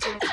Thank you.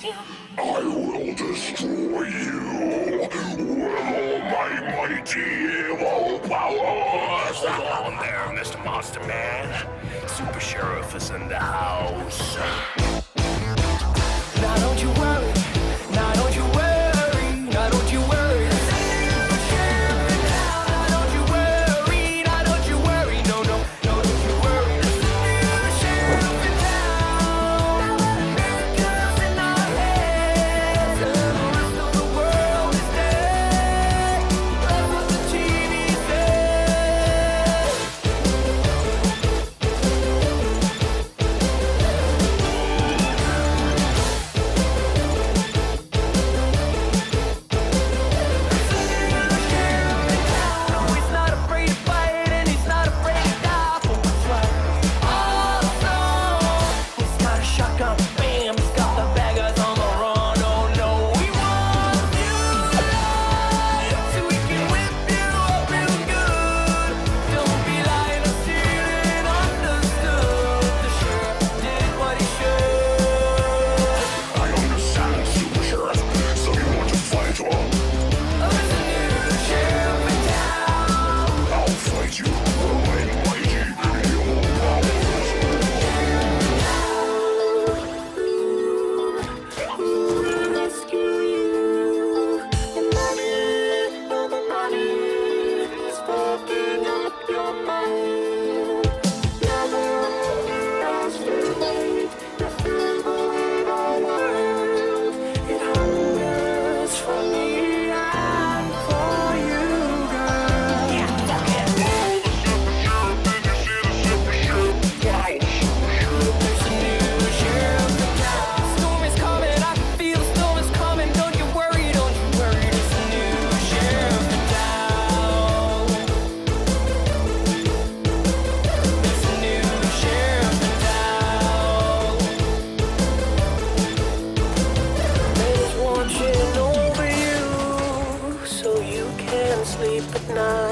I will destroy you with all my mighty evil powers! Hold on there, Mr. Monster Man. Super Sheriff is in the house. night.